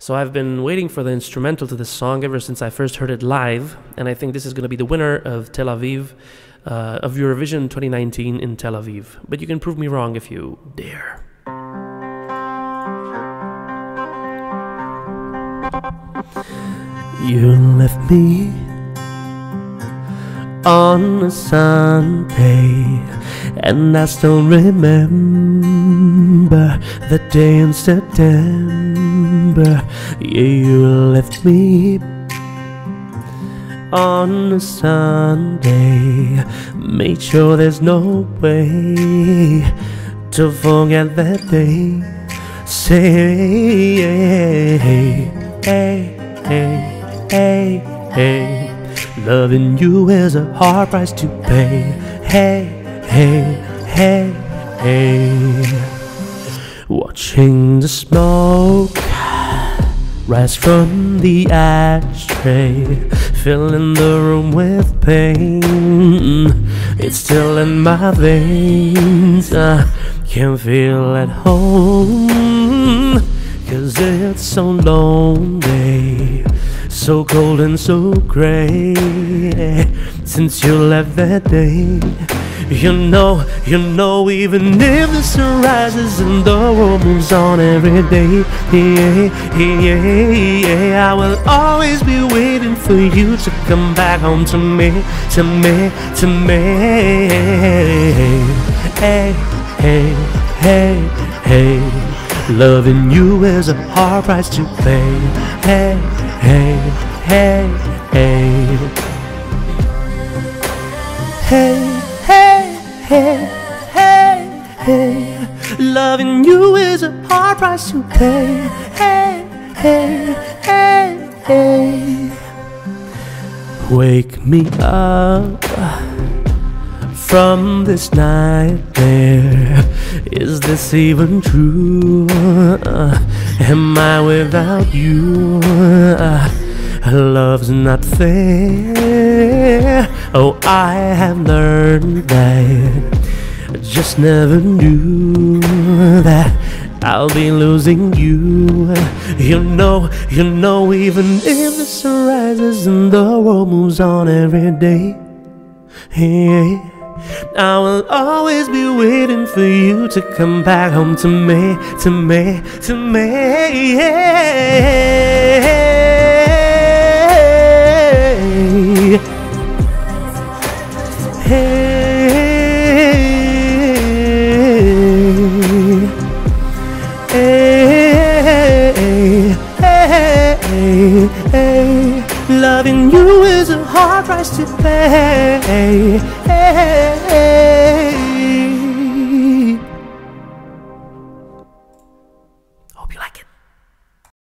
So I've been waiting for the instrumental to this song ever since I first heard it live, and I think this is going to be the winner of Tel Aviv, uh, of Eurovision 2019 in Tel Aviv. But you can prove me wrong if you dare. You left me on a Sunday, and I still remember the day in September. Yeah, you left me on a Sunday. Made sure there's no way to forget that day. Say, hey, hey, hey, hey, hey. Loving you is a hard price to pay. Hey, hey, hey, hey. Watching the smoke rise from the ashtray, filling the room with pain. It's still in my veins. I can't feel at home. Cause it's so lonely, so cold and so gray. Since you left that day, you know, you know, even if the sun rises and the world moves on every day, yeah, yeah, yeah, I will always be waiting for you to come back home to me, to me, to me. Hey, hey, hey, hey. Loving you is a hard price to pay. Hey, hey, hey, hey. Hey, hey, hey, hey, hey. Loving you is a hard price to pay. Hey, hey, hey, hey. Wake me up from this nightmare. Is this even true? am I without you? love's not fair. Oh, I have learned that. Just never knew that I'll be losing you. You know, you know, even if the sun rises and the world moves on every day. Yeah. I will always be waiting for you to come back home to me, to me, to me. Hey, hey, hey, hey, Loving you hard price to pay. Hey, hey, hey.